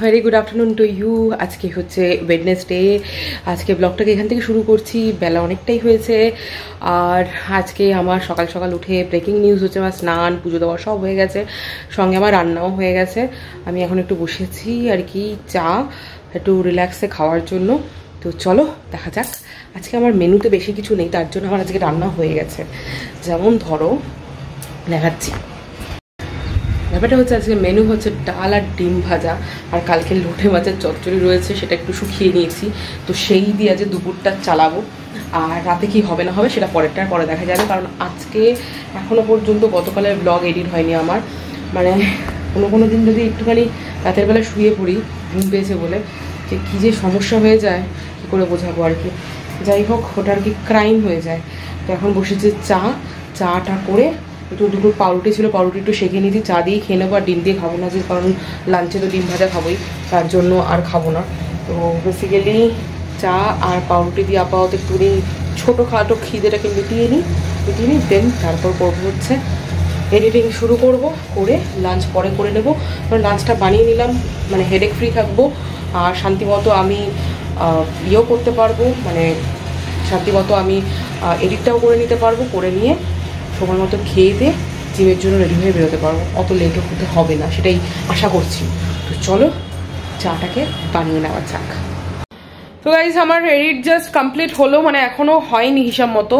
Very good afternoon to you আজকে হচ্ছে Wednesday আজকে ব্লগটাকে এখান থেকে শুরু করছি। বেলা অনেকটাই হয়েছে। আর আজকে আমার সকাল সকাল উঠে ব্রেকিং নিউজ হচ্ছে, আমার স্নান, পুজো দেওয়া সব হয়ে গেছে। সঙ্গে আমার রান্নাও হয়ে গেছে। আমি এখন একটু বসেছি আর কি চা, একটু রিল্যাক্সে খাওয়ার জন্য। তো চলো, দেখা যাক। আজকে আমার মেনুতে বেশি কিছু নেই, তার জন্য আমার আজকে রান্না হয়ে গেছে। যেমন ধরো দেখাচ্ছি ব্যাপারটা হচ্ছে আজকে মেনু হচ্ছে ডাল আর ডিম ভাজা, আর কালকে লোটে মাছের চচ্চড়ি রয়েছে, সেটা একটু শুকিয়ে নিয়েছি। তো সেই দিয়ে আজ দুপুরটা চালাবো। আর রাতে কি হবে না হবে সেটা পরেরটার পরে দেখা যাবে, কারণ আজকে এখনও পর্যন্ত গতকালের ব্লগ এডিট হয়নি আমার। মানে কোনো কোনো দিন যদি একটুখানি রাতের বেলা শুয়ে পড়ি, ঘুম পেয়েছে বলে, যে কী যে সমস্যা হয়ে যায়, কী করে বোঝাবো আর কি। যাই হোক ওটা আর কি ক্রাইম হয়ে যায়। তো এখন বসেছে চা, চাটা করে একটু দুটো পাউরুটি ছিল, পাউরুটি একটু সেঁকে নিয়েছি, চা দিয়ে খেয়ে নেব আর ডিম দিয়ে খাব না, যে কারণ লাঞ্চে তো ডিম ভাজা খাবোই, তার জন্য আর খাব না। তো বেসিক্যালি চা আর পাউরুটি দিয়ে আপাতত একটু দিন ছোটো খাটো খিদেটাকে মিটিয়ে নিই মিটিয়ে নিই দেন তারপর করব হচ্ছে এডিটিং শুরু করব, করে লাঞ্চ পরে করে নেব। লাঞ্চটা বানিয়ে নিলাম মানে হেডেক ফ্রি থাকব, আর শান্তিমতো আমি ইয়েও করতে পারব মানে শান্তিমতো আমি এডিটটাও করে নিতে পারব, করে নিয়ে সময় মতো খেয়ে দিয়ে জিমের জন্য রেডি হয়ে বেরোতে পারব। অত লেটও হতে হবে না, সেটাই আশা করছি। তো চলো, চাটাকে বানিয়ে নেওয়া যাক। তো গাইজ আমার এডিট জাস্ট কমপ্লিট হলো মানে এখনও হয়নি হিসাব মতো।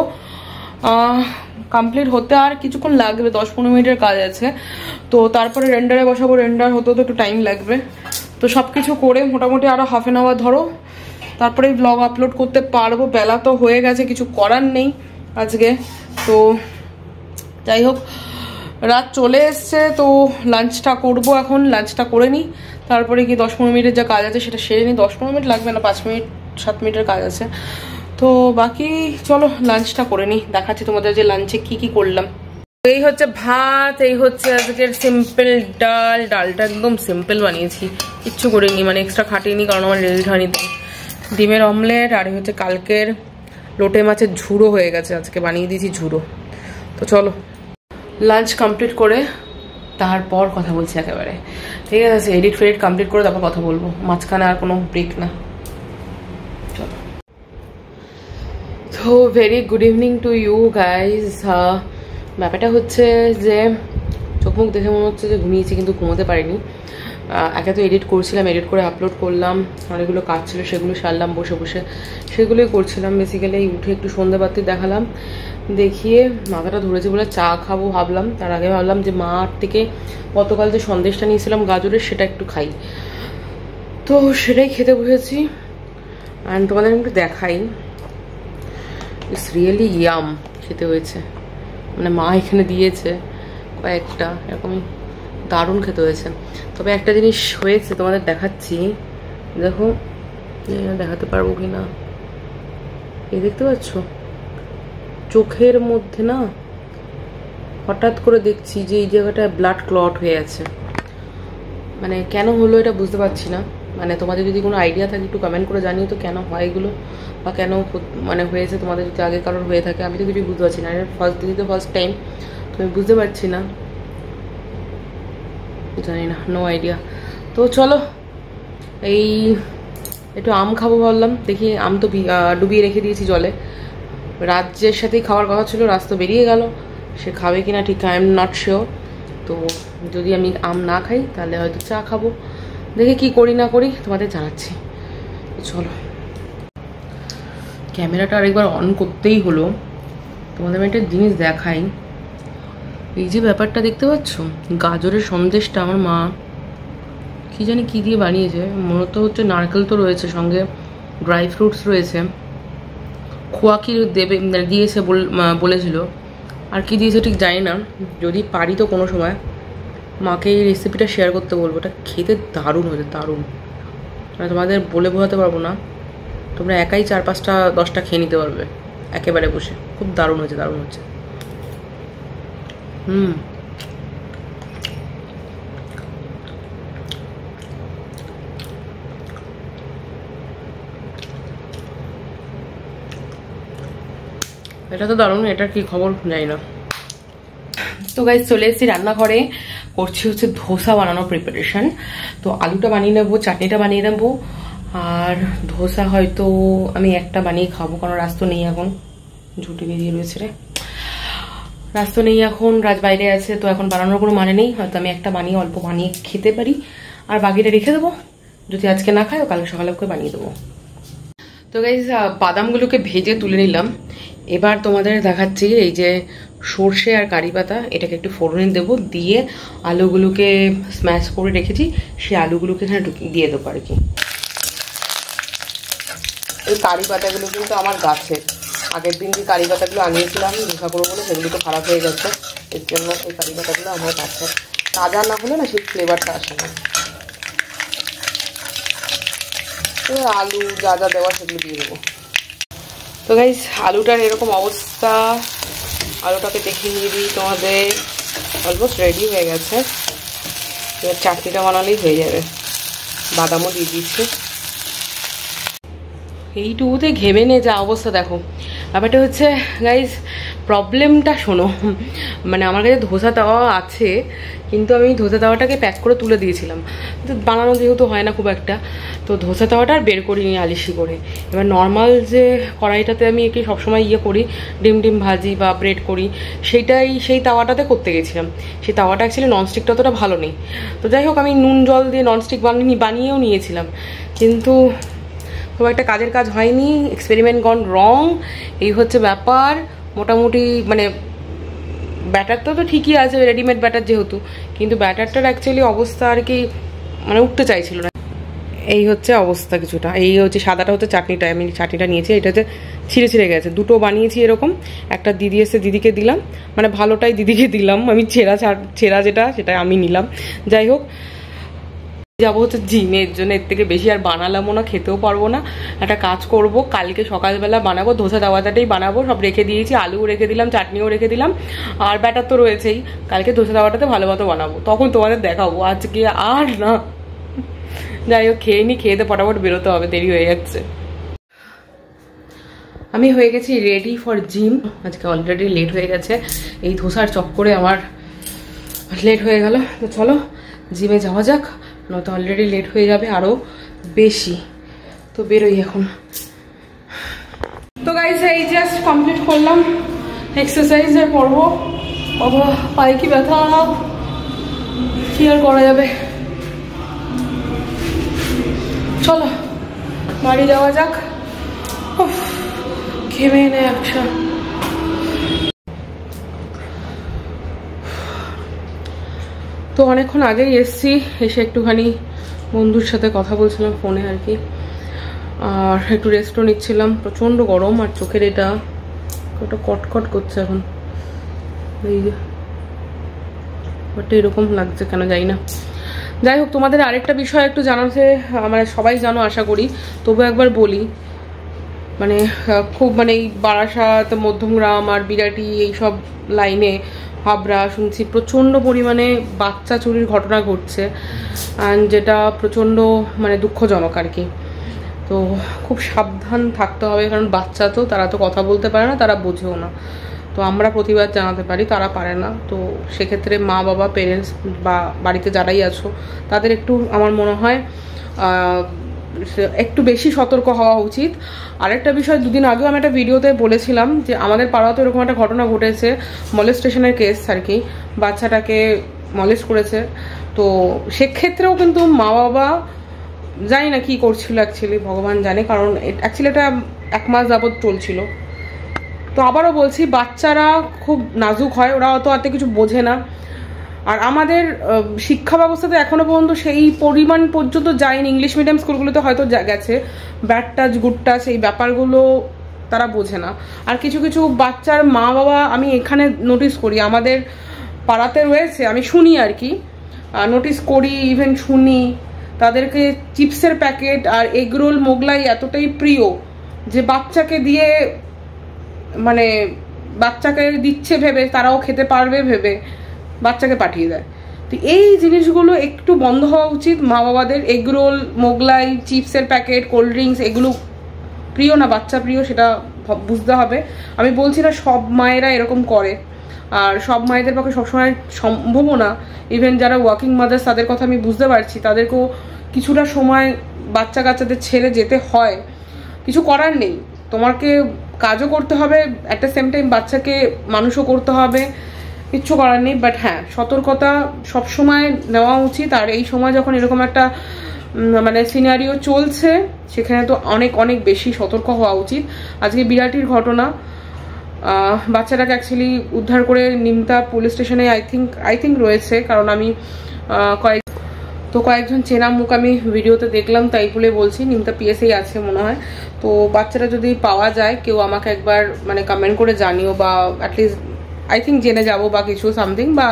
কমপ্লিট হতে আর কিছুক্ষণ লাগবে, দশ পনেরো মিনিটের কাজ আছে। তো তারপরে রেন্ডারে বসাবো রেন্ডার হতেও তো একটু টাইম লাগবে। তো সব কিছু করে মোটামুটি আরও হাফ অ্যান আওয়ার ধরো। তারপরে ব্লগ আপলোড করতে পারব, বেলা তো হয়ে গেছে, কিছু করার নেই আজকে। তো যাই হোক রাত চলে এসছে, তো লাঞ্চটা করব এখন, লাঞ্চটা করে নিই। তারপরে কি দশ পনেরো মিনিটের যা কাজ আছে সেটা সেরে নিই। দশ পনেরো মিনিট লাগবে না, পাঁচ মিনিট, সাত মিনিটের কাজ আছে। তো বাকি চলো, লাঞ্চটা করে নিই। দেখাচ্ছি তোমাদের যে লাঞ্চে কি কি করলাম। এই হচ্ছে ভাত, এই হচ্ছে আজকের সিম্পল ডাল। ডালটা একদম সিম্পল বানিয়েছি। কিচ্ছু করিনি মানে এক্সট্রা খাটিনি, কারণ আমার রেডি হয়নি ডিমের অমলেট আর হচ্ছে কালকের লোটে মাছের ঝুড়ো হয়ে গেছে। আজকে বানিয়ে দিয়েছি ঝুড়ো। তো চলো লাঞ্চ কমপ্লিট করে তারপর কথা বলছি একেবারে। ঠিক আছে এডিট ফেডিট কমপ্লিট করে তারপর কথা বলব। মাঝখানে আর কোনো ব্রেক না। তো very good evening to you guys ব্যাপারটা হচ্ছে যে চোখ মুখ দেখে মনে হচ্ছে যে ঘুমিয়েছি কিন্তু ঘুমোতে পারিনি। একে তো এডিট করছিলাম এডিট করে আপলোড করলাম, অনেকগুলো কাজ ছিল, সেগুলো সারলাম, বসে বসে সেগুলোই করছিলাম। বেসিক্যালি উঠে একটু সন্ধ্যাবাতি দেখালাম, দেখিয়ে মাথাটা ধরেছে বলে চা খাব ভাবলাম। তার আগে ভাবলাম যে মার থেকে গতকাল যে সন্দেশটা নিয়েছিলাম গাজরের, সেটা একটু খাই। তো সেটাই খেতে বসেছি। অ্যান্ড তোমাদের একটু দেখাই। ইটস রিয়েলি ইয়াম খেতে হয়েছে। মানে মা এখানে দিয়েছে কয়েকটা, এরকমই। দারুণ খেতে হয়েছে। তবে একটা জিনিস হয়েছে, তোমাদের দেখাচ্ছি। দেখো দেখাতে পারব কি না এই দেখতে পাচ্ছ? চোখের মধ্যে না, হঠাৎ করে দেখছি যে এই জায়গাটায় ব্লাড ক্লট হয়ে আছে। মানে কেন হলো এটা বুঝতে পারছি না। মানে তোমাদের যদি কোনো আইডিয়া থাকে, একটু কমেন্ট করে জানিও তো কেন হয় এগুলো, বা কেন মানে হয়েছে তোমাদের যদি আগে কারোর হয়ে থাকে। আমি তো কিছু বুঝতে পারছি না। এটা ফার্স্ট দিদি তো ফার্স্ট টাইম তো আমি বুঝতে পারছি না। জানি না নো আইডিয়া তো চলো, এই একটু আম খাব ভাবলাম, দেখি আম তো ডুবিয়ে রেখে দিয়েছি জলে। রাজ্যের সাথেই খাওয়ার কথা ছিল, রাজ তো বেরিয়ে গেল, সে খাবে কিনা ঠিক আই এম নট শিওর তো যদি আমি আম না খাই, তাহলে হয়তো চা খাব। দেখে কি করি না করি, তোমাদের জানাচ্ছি। চলো। ক্যামেরাটা আরেকবার অন করতেই হলো। তোমাদের আমি একটা জিনিস দেখাই। এই যে ব্যাপারটা দেখতে পাচ্ছ? গাজরের সন্দেশটা আমার মা কি জানি কি দিয়ে বানিয়েছে। মূলত হচ্ছে নারকেল তো রয়েছে সঙ্গে, ড্রাই ফ্রুটস রয়েছে। খোয়া কি দেবে মানে দিয়েছে বলেছিল। আর কি দিয়েছে ঠিক জানি না। যদি পারি তো কোনো সময়। মাকে এই রেসিপিটা শেয়ার করতে বলব। এটা খেতে দারুণ হয়েছে, দারুণ। মানে তোমাদের বলে বোঝাতে পারব না। তোমরা একাই চার পাঁচটা, দশটা খেয়ে নিতে পারবে। একেবারে বসে। খুব দারুণ হয়েছে, দারুণ হচ্ছে। হুম। এটা তো দারুণ এটার কি খবর জানি না। তো গাইজ চলে এসেছি রান্নাঘরে, করছি হচ্ছে ধোসা বানানোর প্রিপারেশন তো আলুটা বানিয়ে নেব, চাটনিটা বানিয়ে নেব, আর ধোসা হয়তো আমি একটা বানিয়ে খাব কারণ রাস্তা নেই এখন। ঝুটি বেরিয়ে রয়েছে রে। রাস্তা নেই এখন, রাজ বাইরে আছে, তো এখন বানানোর কোনো মানে নেই। হয়তো আমি একটা বানিয়ে, অল্প বানিয়ে খেতে পারি। আর বাকিটা রেখে দেবো। যদি আজকে না খাই কালকে সকালে করে বানিয়ে দেবো। তো গাইজ বাদামগুলোকে ভেজে তুলে নিলাম। এবার তোমাদের দেখাচ্ছি এই যে সর্ষে আর কারি পাতা, এটাকে একটু ফোড়নে দেবো। দিয়ে আলুগুলোকে স্ম্যাশ করে রেখেছি। সেই আলুগুলোকে এখানে দিয়ে দেবো আর কি। এই কারি পাতাগুলো কিন্তু আমার গাছের। আগের দিন যে কারি পাতাগুলো আনিয়েছিলাম ধোসা করব বলে সেগুলো তো খারাপ হয়ে গেছে। এর জন্য এই কারি পাতাগুলো আমার কাছে তাজা না হলে না সেই ফ্লেভারটা আসে না। আলু যা যা দেওয়া সেগুলো দিয়ে দেবো। তো গাইজ আলুটার এরকম অবস্থা। আলুটাকে দেখে নিয়ে দিই তোমাদের। অলমোস্ট রেডি হয়ে গেছে। এবার চাটনিটা বানালেই হয়ে যাবে। বাদামও দিয়ে দিচ্ছে। এইটুকুতে ঘেমে নে যা অবস্থা দেখো। ব্যাপারটা হচ্ছে গাইজ প্রবলেমটা শোনো। মানে আমার কাছে ধোসা তাওয়া আছে, কিন্তু আমি ধোসা তাওয়াটাকে প্যাক করে তুলে দিয়েছিলাম। তো বানানো যেহেতু হয় না খুব একটা, তো ধোসা তাওয়াটা আর বের করিনি আলিশি করে। এবার নর্মাল যে কড়াইটাতে আমি একে সবসময় ইয়ে করি, ডিম ডিম ভাজি বা ব্রেড করি, সেইটাই, সেই তাওয়াটাতে করতে গেছিলাম। সেই তাওয়াটা অ্যাকচুয়ালি ননস্টিকটা অতটা ভালো নেই। তো যাই হোক, আমি নুন, জল দিয়ে ননস্টিক বানিয়ে, বানিয়েও নিয়েছিলাম। কিন্তু খুব একটা কাজের কাজ হয়নি এক্সপেরিমেন্ট গন রং এই হচ্ছে ব্যাপার। মোটামুটি মানে ব্যাটারটা তো ঠিকই আছে রেডিমেড ব্যাটার যেহেতু, কিন্তু ব্যাটারটার অ্যাকচুয়ালি অবস্থা আর কি মানে উঠতে চাইছিল না। এই হচ্ছে অবস্থা কিছুটা। এই হচ্ছে সাদাটা হচ্ছে চাটনিটা, আমি চাটনিটা নিয়েছি, এটা হচ্ছে ছিঁড়ে ছিঁড়ে গেছে। দুটো বানিয়েছি এরকম, একটা দিদি এসে দিদিকে দিলাম মানে ভালোটাই দিদিকে দিলাম, আমি ছেঁড়া ছেঁড়া যেটা সেটা আমি নিলাম। যাই হোক যাব হচ্ছে জিমের জন্য এর থেকে বেশি আর বানালামও না, খেতেও পারব না। একটা কাজ করব, কালকে সকালবেলা বানাবো, ধোসা দাওয়াটাই বানাবো, সব রেখে দিয়েছি, আলুও রেখে দিলাম, চাটনিও রেখে দিলাম, আর ব্যাটার তো রয়েছেই, কালকে ধোসা দাওয়াটাতে ভালো মতো বানাবো। তখন তোমাদের দেখাবো, আজকে আর না। যাই হোক, খেয়ে নি, খেয়ে তো ফটাফট বেরোতে হবে, দেরি হয়ে যাচ্ছে। আমি হয়ে গেছি রেডি ফর জিম আজকে অলরেডি লেট হয়ে গেছে। এই ধোসার চক্করে আমার লেট হয়ে গেল। তো চলো জিমে যাওয়া যাক। নয়তো অলরেডি লেট হয়ে যাবে আরও বেশি। তো বেরোই এখন। তো গাইজ এই জাস্ট কমপ্লিট করলাম। এক্সারসাইজের পর্ব। বাবা, পায়ে কি ব্যথা? কি আর করা যাবে? চলো, বাড়ি যাওয়া যাক। ঘেমে নেয় একসা তো অনেকক্ষণ আগেই এসছি, এসে একটুখানি বন্ধুর সাথে কথা বলছিলাম ফোনে আর কি। আর একটু রেস্টও নিচ্ছিলাম। প্রচণ্ড গরম আর চোখের এটা ওটা কটকট করছে এখন। এই যে। এরকম লাগছে কেন যাই না। যাই হোক, তোমাদের আরেকটা বিষয় একটু জানাতে মানে সবাই জানো, আশা করি। তবু একবার বলি মানে খুব মানে এই বারাসাত, মধ্যমগ্রাম আর বিরাটি এইসব লাইনে হাবড়া শুনছি প্রচণ্ড পরিমাণে বাচ্চা চুরির ঘটনা ঘটছে অ্যান্ড যেটা প্রচণ্ড মানে দুঃখজনক আর কি। তো খুব সাবধান থাকতে হবে, কারণ বাচ্চা তো, তারা তো কথা বলতে পারে না, তারা বোঝেও না। তো আমরা প্রতিবাদ জানাতে পারি, তারা পারে না। তো সেক্ষেত্রে মা, বাবা পেরেন্টস বা বাড়িতে যারাই আছো, তাদের একটু আমার মনে হয় একটু বেশি সতর্ক হওয়া উচিত। আরেকটা বিষয়, দুদিন আগেও আমি একটা ভিডিওতে বলেছিলাম যে আমাদের পাড়াতে এরকম একটা ঘটনা ঘটেছে, মলেস্টেশনের কেস আর কি। বাচ্চাটাকে মলেস্ট করেছে। তো সেক্ষেত্রেও কিন্তু মা বাবা জানি না কি করছিল অ্যাকচুয়ালি ভগবান জানে, কারণ অ্যাকচুয়ালি এটা এক মাস যাবৎ চলছিল। তো আবারও বলছি, বাচ্চারা খুব নাজুক হয়, ওরা অত অত কিছু বোঝে না। আর আমাদের শিক্ষা ব্যবস্থাতে এখনও পর্যন্ত সেই পরিমাণ পর্যন্ত যায়নি। ইংলিশ মিডিয়াম স্কুলগুলোতে হয়তো গেছে। ব্যাড টাচ গুড টাচ এই ব্যাপারগুলো তারা বোঝে না। আর কিছু কিছু বাচ্চার মা বাবা আমি এখানে নোটিস করি, আমাদের পাড়াতে রয়েছে, আমি শুনি আর কি। নোটিস করি ইভেন শুনি। তাদেরকে চিপসের প্যাকেট আর এগরোল মোগলাই এতটাই প্রিয় যে বাচ্চাকে দিয়ে মানে বাচ্চাকে দিচ্ছে ভেবে, তারাও খেতে পারবে ভেবে। বাচ্চাকে পাঠিয়ে দেয়। তো এই জিনিসগুলো একটু বন্ধ হওয়া উচিত। মা বাবাদের এগরোল মোগলাই চিপসের প্যাকেট কোল্ড ড্রিঙ্কস এগুলো প্রিয় না, বাচ্চা প্রিয়, সেটা বুঝতে হবে। আমি বলছি না, সব মায়েরা এরকম করে। আর সব মায়েদের পক্ষে সবসময় সম্ভবও না। ইভেন যারা ওয়ার্কিং মাদার্স তাদের কথা আমি বুঝতে পারছি। তাদেরকেও কিছুটা সময় বাচ্চা কাচ্চাদের ছেড়ে যেতে হয়। কিছু করার নেই। তোমাকে কাজও করতে হবে অ্যাট দ্য সেম টাইম বাচ্চাকে মানুষও করতে হবে। কিচ্ছু করার নেই বাট হ্যাঁ সতর্কতা সবসময় নেওয়া উচিত। আর এই সময় যখন এরকম একটা মানে সিনারিও চলছে, সেখানে তো অনেক অনেক বেশি সতর্ক হওয়া উচিত। আজকে বিরাটির ঘটনা বাচ্চাটাকে অ্যাকচুয়ালি উদ্ধার করে নিমতা পুলিশ স্টেশনে আই থিঙ্ক আই থিঙ্ক রয়েছে, কারণ আমি কয়েক, তো কয়েকজন চেনা মুখ আমি ভিডিওতে দেখলাম, তাই বলে বলছি, নিমতা পিএসএই আছে মনে হয়। তো বাচ্চাটা যদি পাওয়া যায়, কেউ আমাকে একবার মানে কমেন্ট করে জানিও বা অ্যাটলিস্ট আই থিঙ্ক জেনে যাব বা কিছু সামথিং বা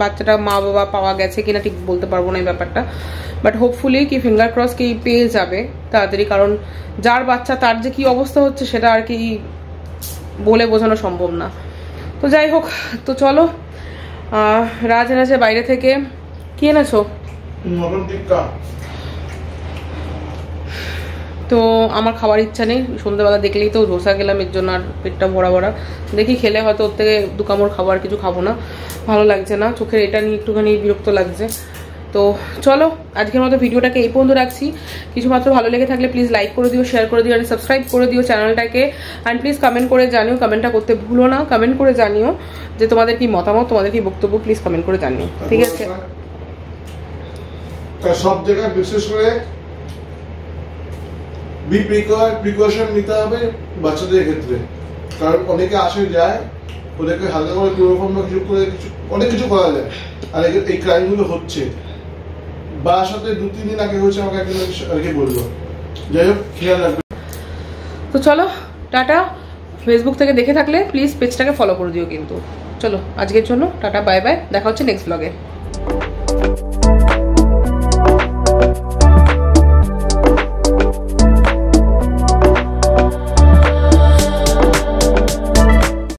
বাচ্চাটা মা বাবা পাওয়া গেছে কিনা ঠিক বলতে পারব না এই ব্যাপারটা। বাট হোপফুলি কি ফিঙ্গার ক্রস কি পেয়ে যাবে তাড়াতাড়ি, কারণ যার বাচ্চা তার যে কি অবস্থা হচ্ছে সেটা আর কি বলে বোঝানো সম্ভব না। তো যাই হোক, তো চলো রাজ এনেছে বাইরে থেকে কি এনেছো? তো আমার খাওয়ার ইচ্ছা নেই। সন্ধ্যেবেলা দেখলেই তো ধোসা গেলাম এর জন্য আর পেটটা ভরা ভরা। দেখি খেলে হয়তো ওর থেকে দু কামড় খাবার কিছু খাব না। ভালো লাগছে না। চোখের এটা নিয়ে একটুখানি বিরক্ত লাগছে। তো চলো, আজকের মতো ভিডিওটাকে এই পর্যন্ত রাখছি। কিছু মাত্র ভালো লেগে থাকলে প্লিজ লাইক করে দিও শেয়ার করে দিও আর সাবস্ক্রাইব করে দিও চ্যানেলটাকে অ্যান্ড প্লিজ কমেন্ট করে জানিও কমেন্টটা করতে ভুলো না। কমেন্ট করে জানিও যে তোমাদের কি মতামত, তোমাদের কি বক্তব্য প্লিজ কমেন্ট করে জানিও। ঠিক আছে? সব জায়গায় বিশেষ করে বি প্রিকশন নিতে হবে বাচ্চাদের ক্ষেত্রে। কারণ অনেকে আসে, যায়, ওদেরকে হালকা করে ক্লোরোফর্ম বা কিছু করে কিছু, অনেক কিছু করা যায়। আর এই- ক্রাইমগুলো হচ্ছে। বাসাতে দু, তিন দিন আগে হয়েছে, আমাকে একজন আর কি বলল। যাই হোক, খেয়াল রাখবে। তো চলো, টাটা। ফেসবুক থেকে দেখে থাকলে প্লিজ পেজটাকে ফলো করে দিও কিন্তু। চলো, আজকের জন্য টাটা বাই বাই দেখা হচ্ছে নেক্সট ব্লগে